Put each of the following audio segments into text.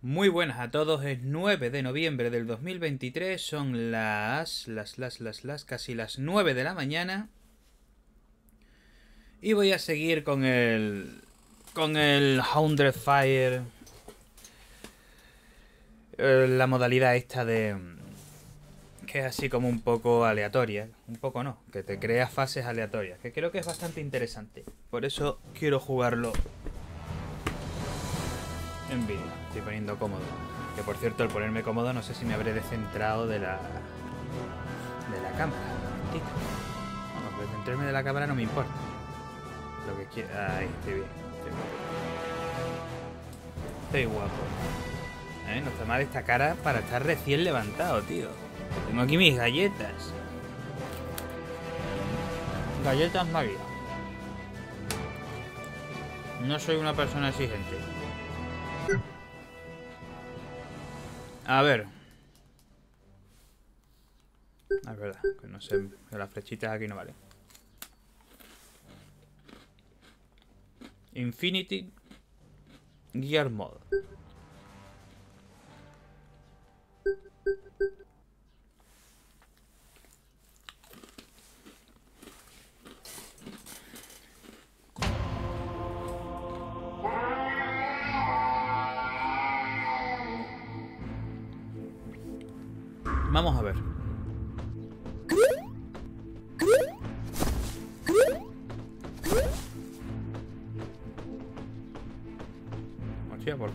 Muy buenas a todos, es 9 de noviembre del 2023, son las, las, las, las, las, casi las 9 de la mañana. Y voy a seguir con el, con el Hundred Fire. Eh, la modalidad esta de, que es así como un poco aleatoria, un poco no, que te crea fases aleatorias, que creo que es bastante interesante. Por eso quiero jugarlo en vídeo. Estoy poniendo cómodo. Que por cierto, el ponerme cómodo no sé si me habré descentrado de la de la cámara. Vamos, descentrarme de la cámara no me importa. Lo que quiero. Ahí, estoy bien. Estoy, bien. estoy guapo. ¿Eh? No está mal esta cara para estar recién levantado, tío. Tengo aquí mis galletas. Galletas María. No soy una persona exigente. A ver. Ah, es verdad, que no sé, que las flechitas aquí no valen. Infinity Gear Mode.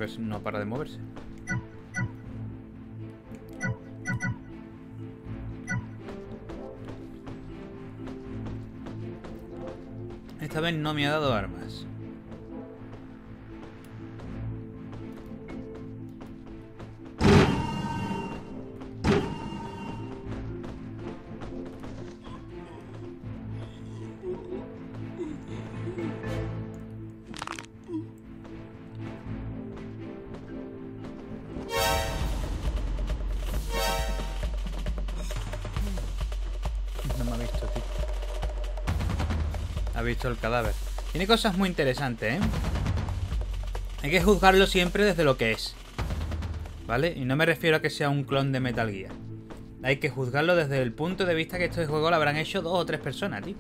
Porque no para de moverse. Esta vez no me ha dado armas. Ha visto, tío. Ha visto el cadáver. Tiene cosas muy interesantes, ¿eh? Hay que juzgarlo siempre desde lo que es. ¿Vale? Y no me refiero a que sea un clon de Metal Gear. Hay que juzgarlo desde el punto de vista que este juego lo habrán hecho dos o tres personas, tío.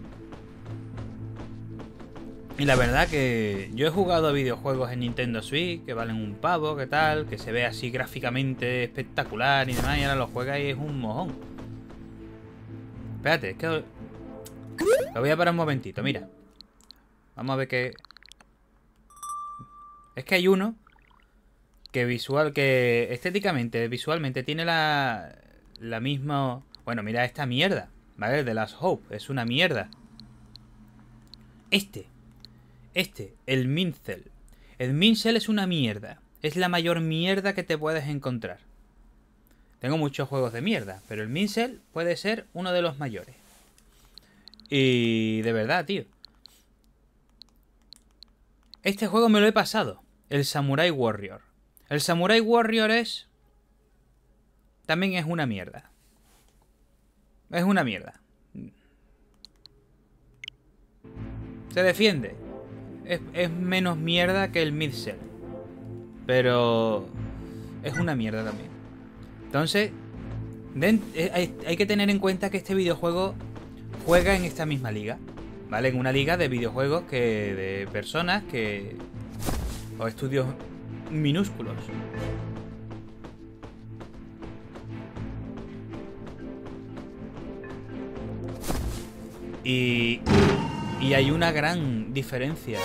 Y la verdad que yo he jugado videojuegos en Nintendo Switch que valen un pavo, que tal, que se ve así gráficamente espectacular y demás, y ahora lo juega y es un mojón. Espérate, es que... Lo voy a parar un momentito, mira. Vamos a ver qué... Es que hay uno que visual, que estéticamente, visualmente tiene la, la misma... Bueno, mira esta mierda, ¿vale? De las Hope, es una mierda. Este, este, el Mincel. El Mincel es una mierda. Es la mayor mierda que te puedes encontrar. Tengo muchos juegos de mierda, pero el Mincel puede ser uno de los mayores. Y de verdad, tío. Este juego me lo he pasado. El Samurai Warrior. El Samurai Warrior es... También es una mierda. Es una mierda. Se defiende. Es, menos mierda que el Mincel. Pero... Es una mierda también. Entonces, hay, hay, que tener en cuenta que este videojuego juega en esta misma liga. ¿Vale? En una liga de videojuegos que. de personas que. o estudios minúsculos. Y. Y hay una gran diferencia.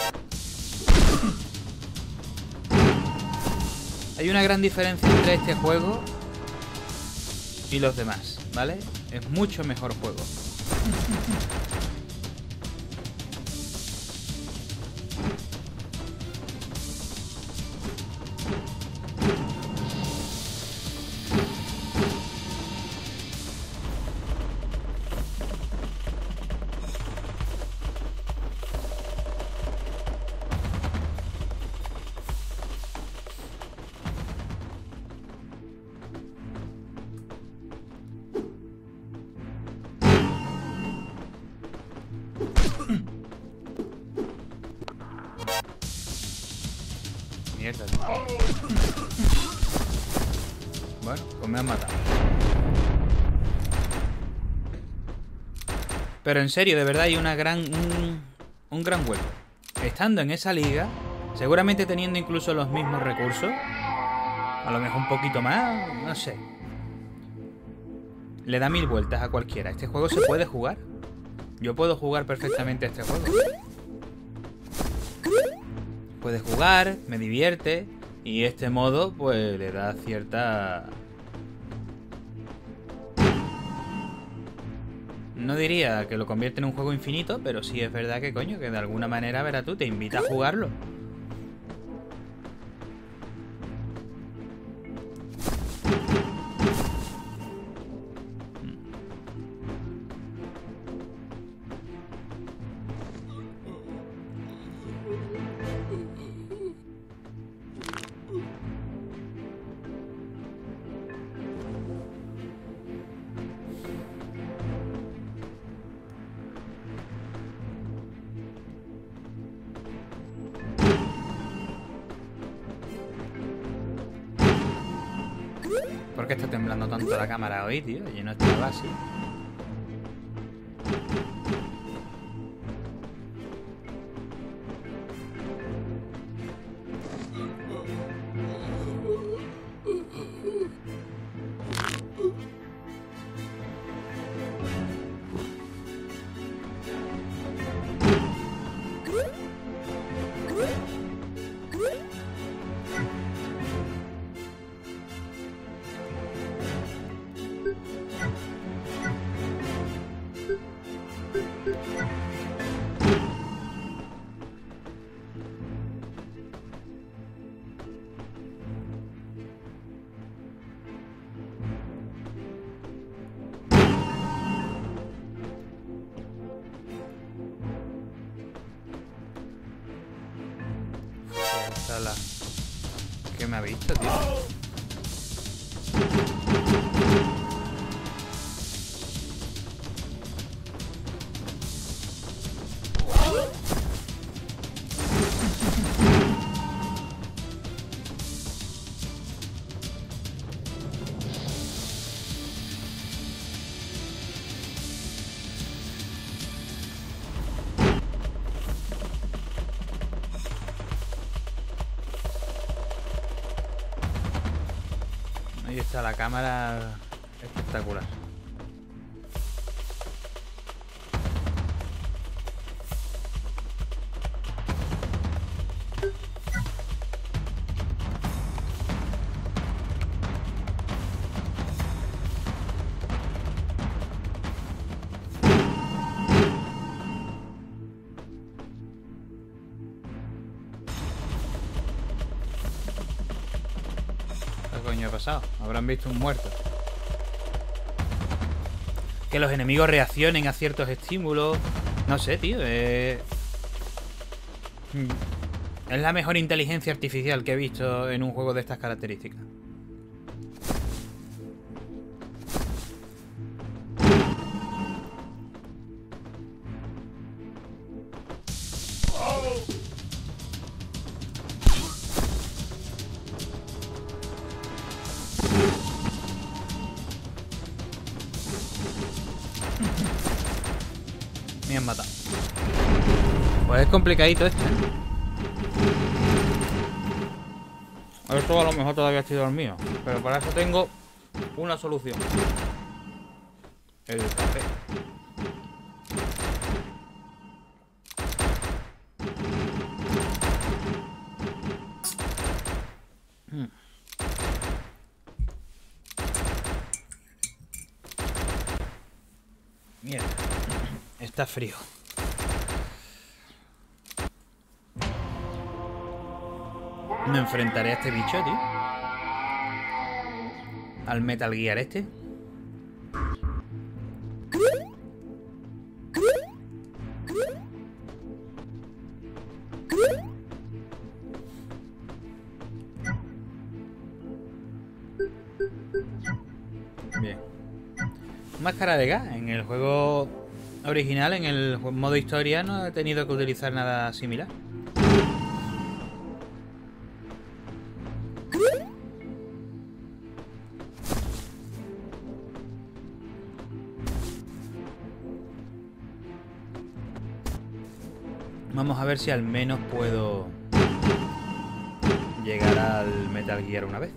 Hay una gran diferencia entre este juego y los demás, ¿vale? Es mucho mejor juego. Mierda. Bueno, pues me han matado. Pero en serio, de verdad hay una gran, un, un gran vuelco. Estando en esa liga, seguramente teniendo incluso los mismos recursos, a lo mejor un poquito más, no sé. Le da mil vueltas a cualquiera. Este juego se puede jugar. Yo puedo jugar perfectamente este juego. Puede jugar, me divierte. Y este modo, pues, le da cierta... No diría que lo convierte en un juego infinito, pero sí es verdad que, coño, que de alguna manera, verás tú, te invita a jugarlo. Está temblando tanto la cámara hoy, tío? Yo no estaba así. Me ha visto, tío? Cámara espectacular. Habrán visto un muerto. Que los enemigos reaccionen a ciertos estímulos. No sé, tío. eh. Mm. Es la mejor inteligencia artificial que he visto en un juego de estas características. Complicadito este. Esto a lo mejor todavía estoy dormido. Pero para eso tengo una solución. El café. Mierda. Está frío. Me enfrentaré a este bicho, tío. Al Metal Gear este. Bien. Máscara de gas. En el juego original, en el modo historia, no he tenido que utilizar nada similar. Ver si al menos puedo llegar al Metal Gear una vez.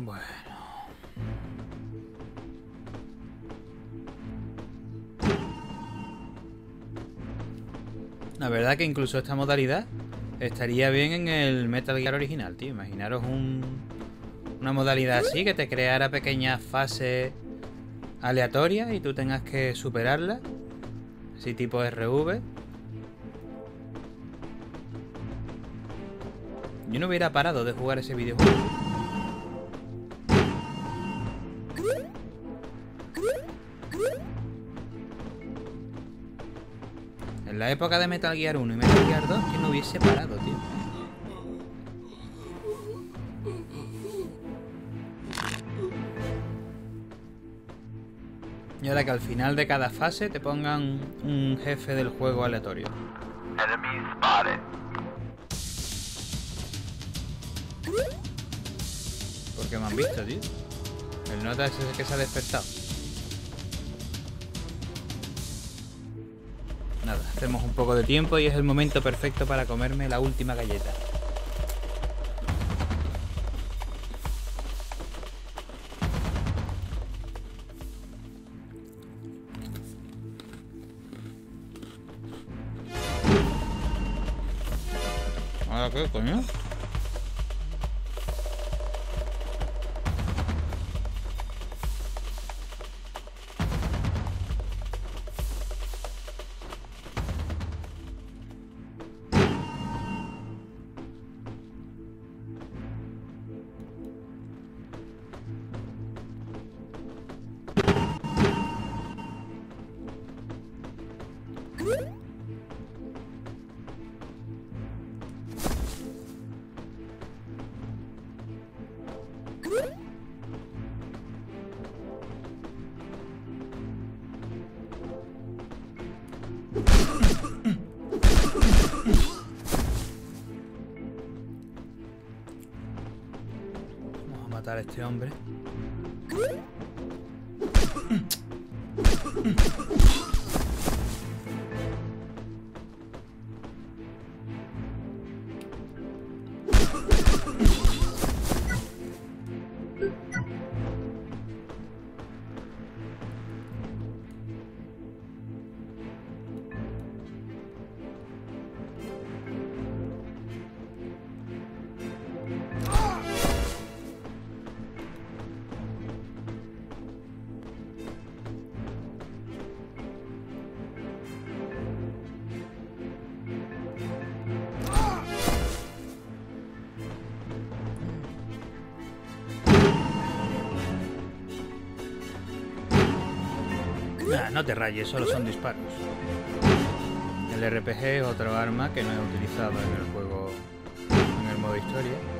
Bueno. La verdad que incluso esta modalidad estaría bien en el Metal Gear original, tío. Imaginaros un, una modalidad así que te creara pequeñas fases aleatorias y tú tengas que superarlas. Así tipo RV. Yo no hubiera parado de jugar ese videojuego. La época de Metal Gear 1 y Metal Gear 2 que no hubiese parado, tío. Y ahora que al final de cada fase te pongan un jefe del juego aleatorio. Porque me han visto, tío. El nota es ese que se ha despertado. Nada, hacemos un poco de tiempo y es el momento perfecto para comerme la última galleta. ¿Ahora qué, coño? Este hombre. No te rayes, solo son disparos. El RPG es otro arma que no he utilizado en el juego, en el modo historia.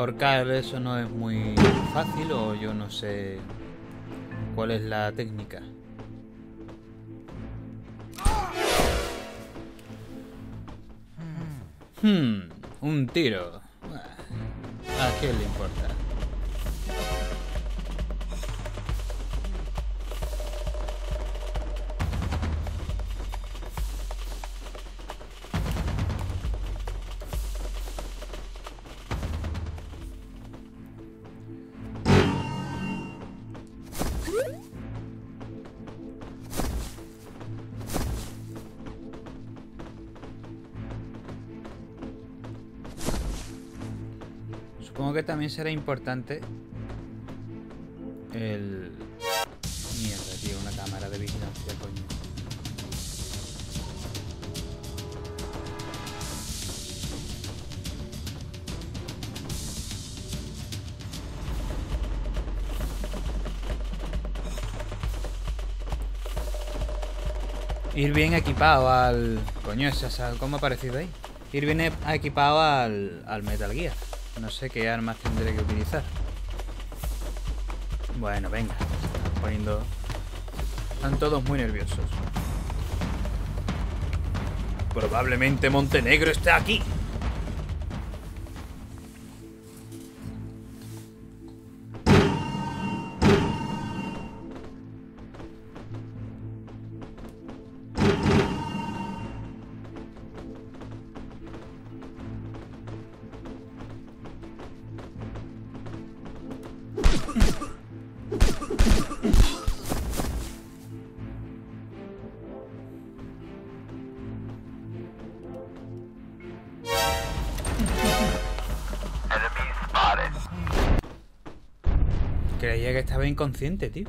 Ahorcar eso no es muy fácil o yo no sé cuál es la técnica. Hmm, un tiro. ¿A quién le importa? Será importante el... Mierda, tío, una cámara de vigilancia, coño. Ir bien equipado al... Coño, ¿cómo ha parecido ahí? Ir bien e- equipado al, al Metal Gear. No sé qué armas tendré que utilizar. Bueno, venga. Están poniendo... Están todos muy nerviosos. Probablemente Montenegro está aquí. Inconsciente, tío.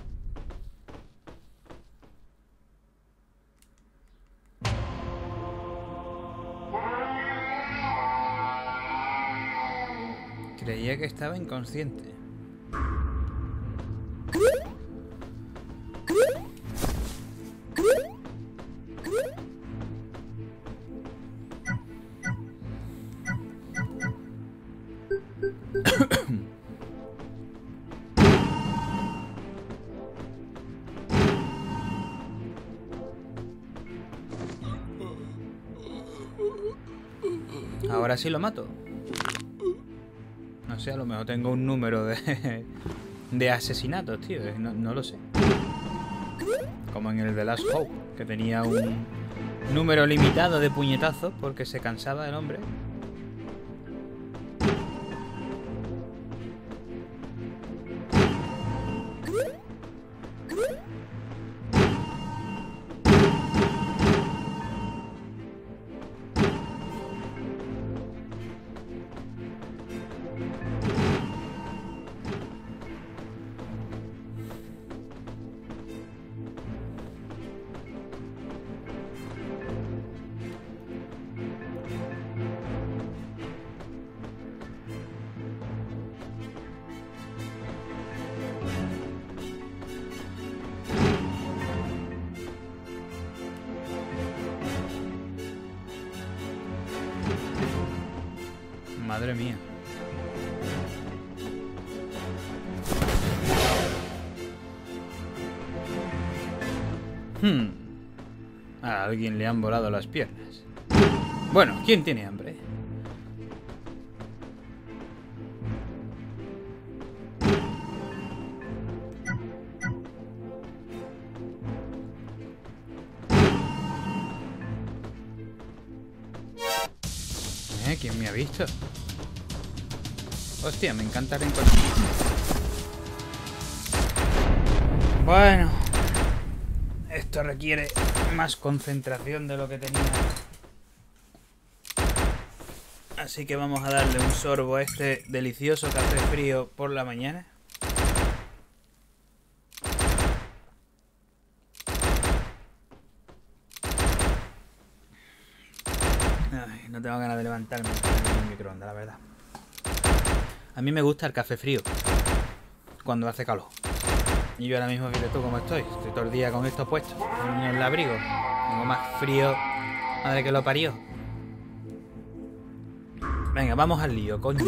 Creía que estaba inconsciente. Ahora sí lo mato. No sé, a lo mejor tengo un número de, de asesinatos, tío. No, no lo sé. Como en el de Last Hope, que tenía un número limitado de puñetazos porque se cansaba el hombre. Madre mía. Hmm. A alguien le han volado las piernas. Bueno, ¿quién tiene hambre? Hostia, me encanta reencontrar. Bueno. Esto requiere más concentración de lo que tenía. Así que vamos a darle un sorbo a este delicioso café frío por la mañana. No tengo ganas de levantarme el microondas, la verdad. A mí me gusta el café frío. Cuando hace calor. Y yo ahora mismo, fíjate tú cómo estoy. Estoy todo el día con esto puesto. En el abrigo. Tengo más frío. Madre que lo parió. Venga, vamos al lío, coño.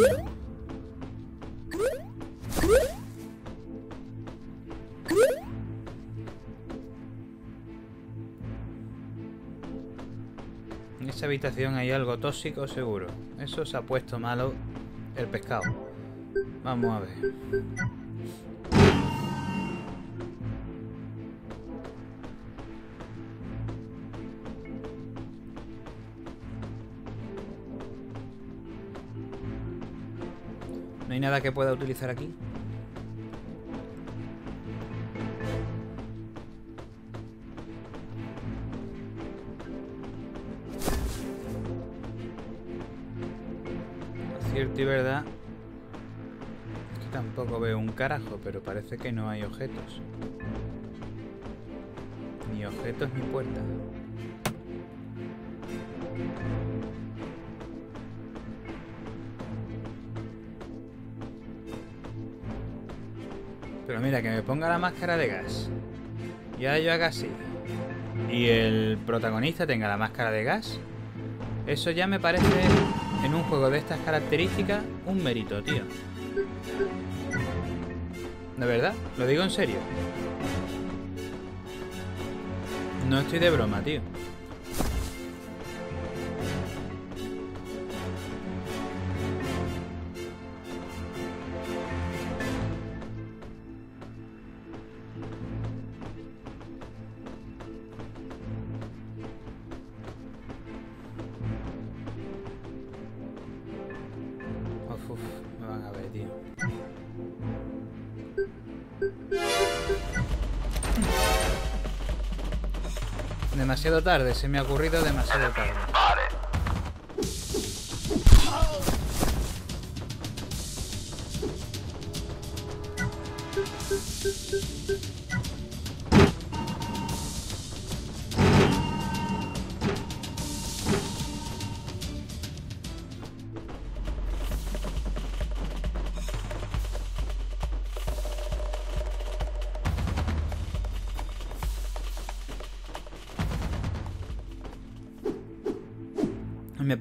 En esa habitación hay algo tóxico seguro. Eso se ha puesto malo el pescado. Vamos a ver. ¿No hay nada que pueda utilizar aquí? Cierto y verdad tampoco veo un carajo, pero parece que no hay objetos. Ni objetos ni puertas. Pero mira, que me ponga la máscara de gas. Y ahora yo haga así. Y el protagonista tenga la máscara de gas. Eso ya me parece, en un juego de estas características, un mérito, tío. De verdad, lo digo en serio. No estoy de broma, tío. Demasiado tarde, se me ha ocurrido demasiado tarde.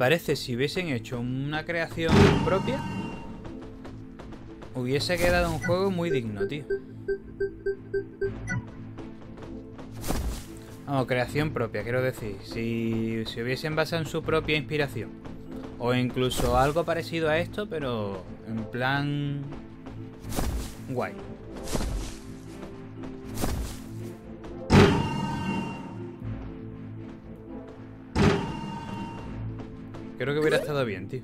Parece si hubiesen hecho una creación propia, hubiese quedado un juego muy digno, tío. Vamos, creación propia, quiero decir. Si se hubiesen basado en su propia inspiración. O incluso algo parecido a esto, pero en plan... Guay. Creo que hubiera estado bien, tío.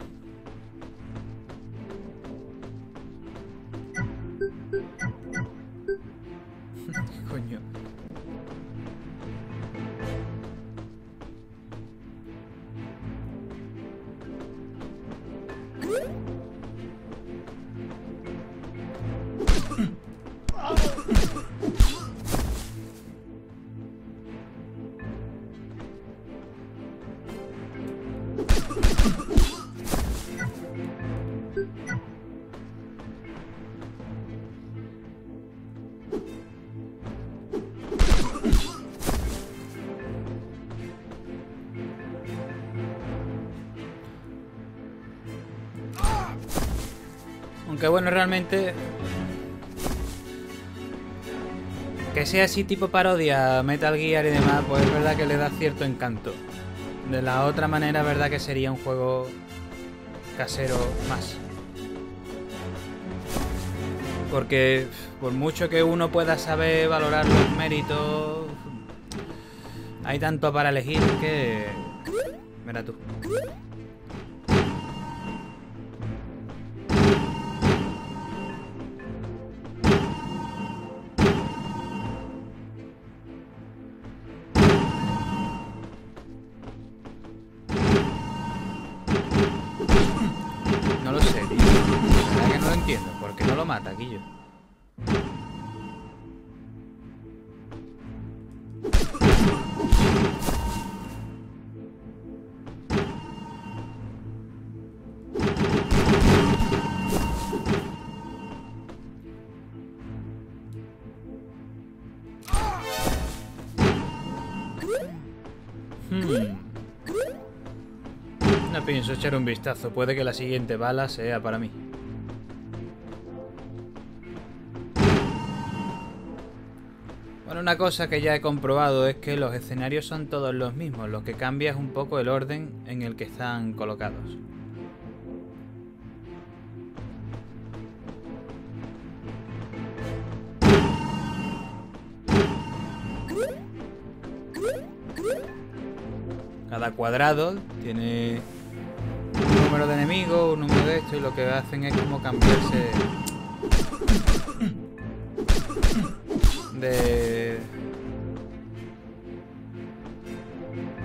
Aunque bueno, realmente... Que sea así tipo parodia, Metal Gear y demás, pues es verdad que le da cierto encanto. De la otra manera, verdad que sería un juego casero más. Porque por mucho que uno pueda saber valorar los méritos, hay tanto para elegir que... Mira tú. Pienso echar un vistazo. Puede que la siguiente bala sea para mí. Bueno, una cosa que ya he comprobado es que los escenarios son todos los mismos, lo que cambia es un poco el orden en el que están colocados. Cada cuadrado tiene un número de enemigos, un número de esto y lo que hacen es como cambiarse de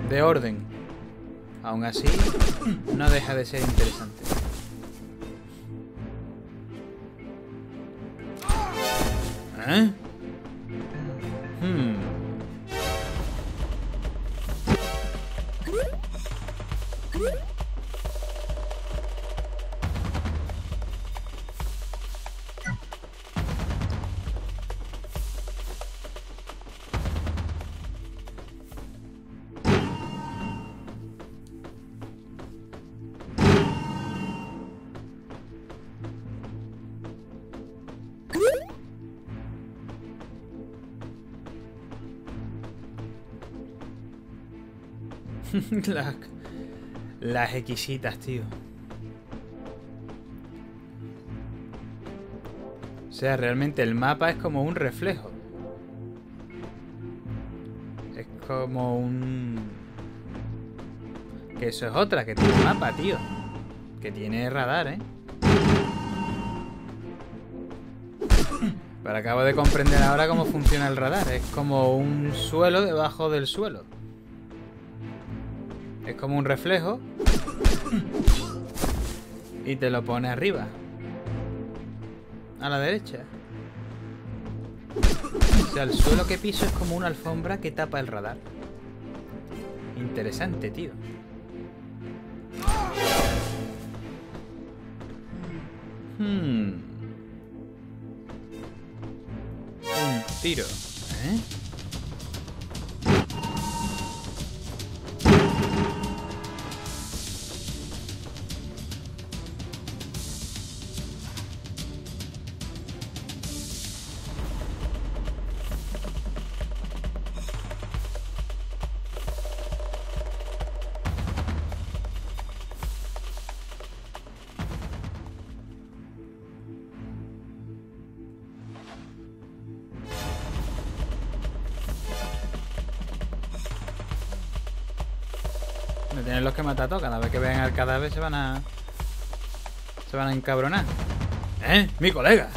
de orden. Aún así, no deja de ser interesante. ¿Eh? las, las exquisitas, tío. O sea, realmente el mapa es como un reflejo. Es como un... Que eso es otra, que tiene mapa, tío. Que tiene radar, ¿eh? Pero acabo de comprender ahora cómo funciona el radar. Es como un suelo debajo del suelo. Es como un reflejo. Y te lo pone arriba. A la derecha. O sea, el suelo que piso es como una alfombra que tapa el radar. Interesante, tío. Hmm. Un tiro. ¿Eh? Tienen los que matar. Cada vez que vean al cadáver se van a... Se van a encabronar. ¿Eh? Mi colega.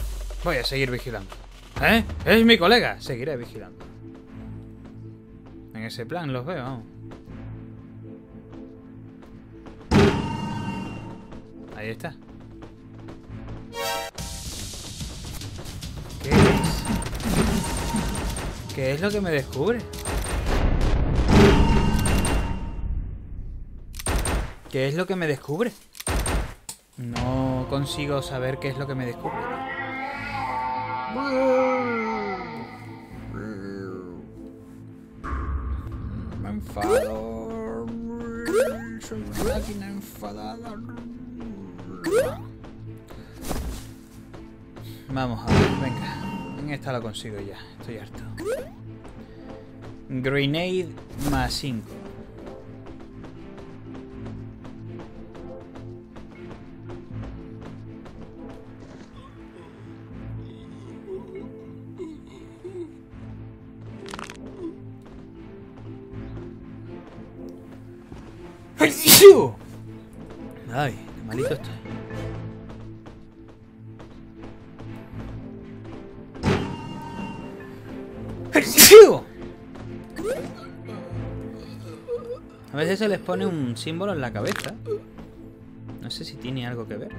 Voy a seguir vigilando. ¿Eh? Es mi colega. Seguiré vigilando. En ese plan los veo, vamos. Ahí está. ¿Qué es? ¿Qué es lo que me descubre? ¿Qué es lo que me descubre? No consigo saber qué es lo que me descubre. Me enfado. Soy una máquina enfadada. Vamos a ver, venga. En esta lo consigo ya. Estoy harto. Grenade más 5. Símbolo en la cabeza. No sé si tiene algo que ver.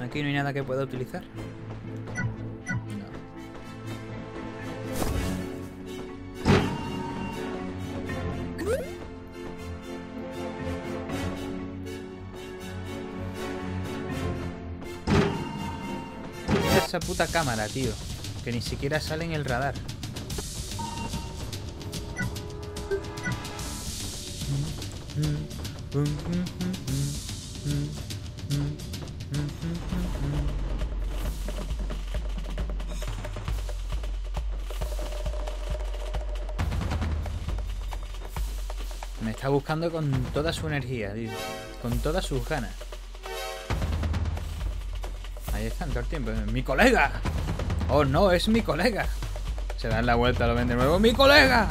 Aquí no hay nada que pueda utilizar. Esa puta cámara, tío. Que ni siquiera sale en el radar. Me está buscando con toda su energía, tío. Con todas sus ganas. Todo el tiempo. ¡Mi colega! ¡Oh, no! ¡Es mi colega! Se dan la vuelta, lo ven de nuevo. ¡Mi colega!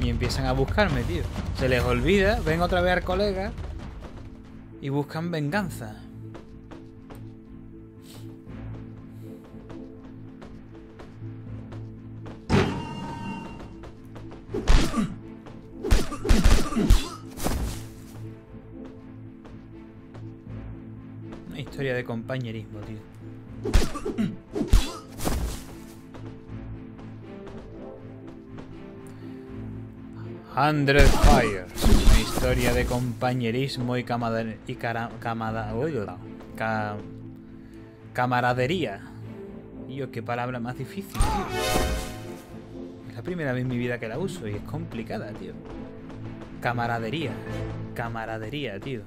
Y empiezan a buscarme, tío. Se les olvida, ven otra vez al colega y buscan venganza. Historia de compañerismo, tío. Hundred Fires. Una historia de compañerismo y, camada- y camada- camaradería. Tío, qué palabra más difícil, tío. Es la primera vez en mi vida que la uso y es complicada, tío. Camaradería. Camaradería, tío.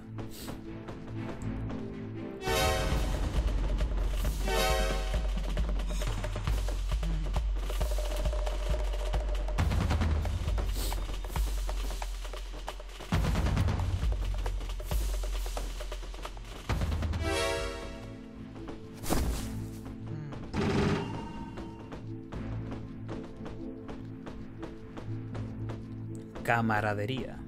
Camaradería.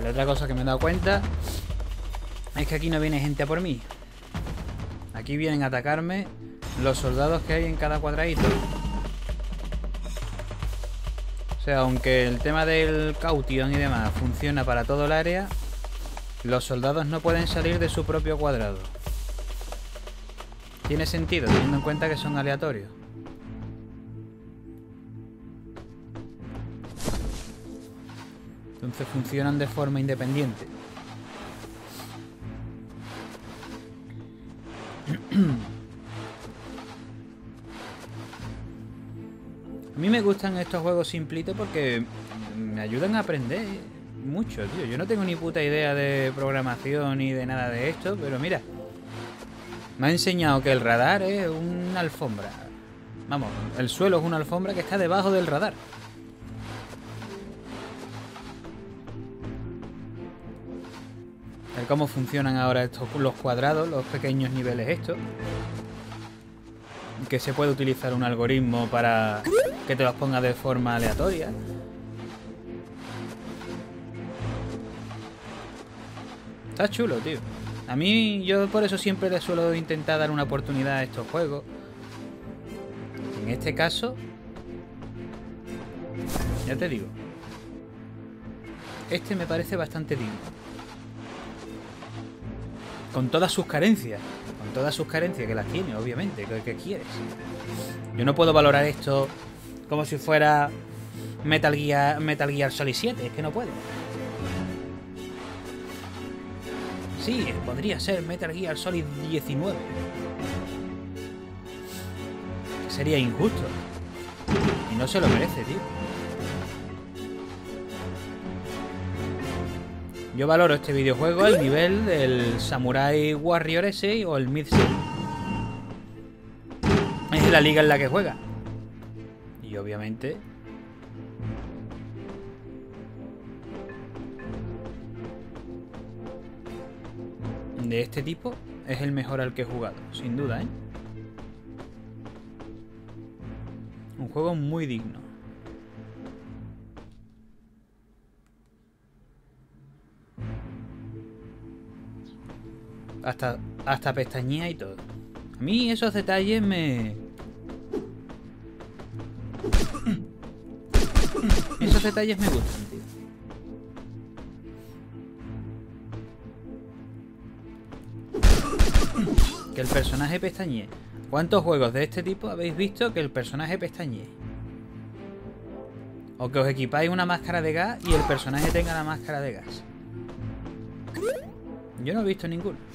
Vale, otra cosa que me he dado cuenta es que aquí no viene gente a por mí. Aquí vienen a atacarme los soldados que hay en cada cuadradito. O sea, aunque el tema del caution y demás funciona para todo el área, los soldados no pueden salir de su propio cuadrado. Tiene sentido, teniendo en cuenta que son aleatorios. Entonces funcionan de forma independiente. A mí me gustan estos juegos simplitos porque me ayudan a aprender mucho, tío. Yo no tengo ni puta idea de programación ni de nada de esto, pero mira, me ha enseñado que el radar es una alfombra. Vamos, el suelo es una alfombra que está debajo del radar. Cómo funcionan ahora estos los cuadrados, los pequeños niveles estos. Que se puede utilizar un algoritmo para que te los ponga de forma aleatoria. Está chulo, tío. A mí, yo por eso siempre le suelo intentar dar una oportunidad a estos juegos. En este caso, ya te digo, este me parece bastante digno. Con todas sus carencias, con todas sus carencias que las tiene, obviamente, ¿qué, qué quieres? Yo no puedo valorar esto como si fuera Metal Gear, Metal Gear Solid 7, es que no puedo. Sí, podría ser Metal Gear Solid 19. Sería injusto. Y no se lo merece, tío. Yo valoro este videojuego al nivel del Samurai Warrior ese o el Mid Es la liga en la que juega. Y obviamente de este tipo es el mejor al que he jugado, sin duda, ¿eh? Un juego muy digno. Hasta, hasta pestañía y todo. A mí esos detalles me... Esos detalles me gustan, tío. Que el personaje pestañee. ¿Cuántos juegos de este tipo habéis visto que el personaje pestañee? O que os equipáis una máscara de gas y el personaje tenga la máscara de gas. Yo no he visto ninguno.